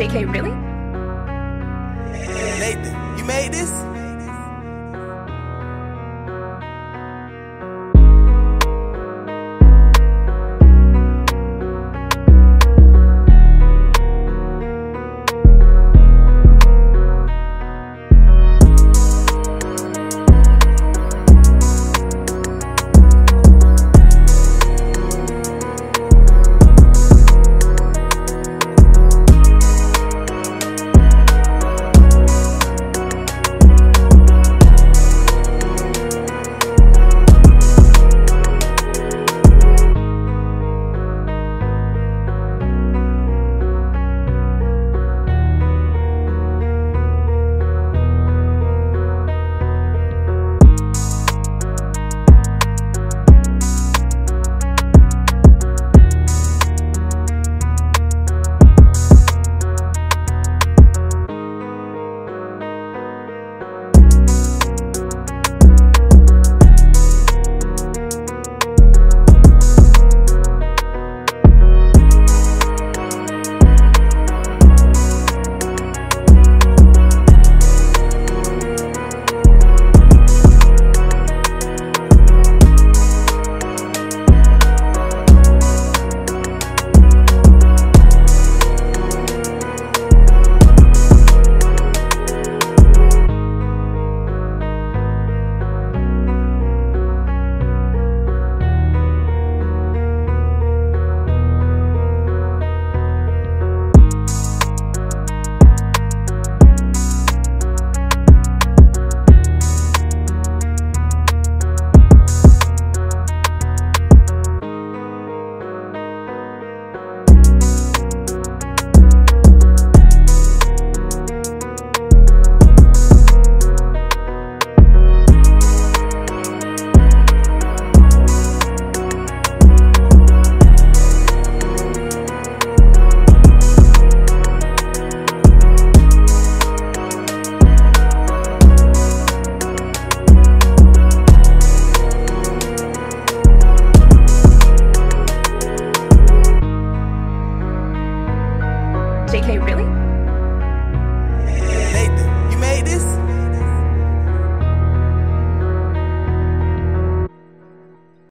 JK, really? Nathan, you made this? JK, really? Nathan.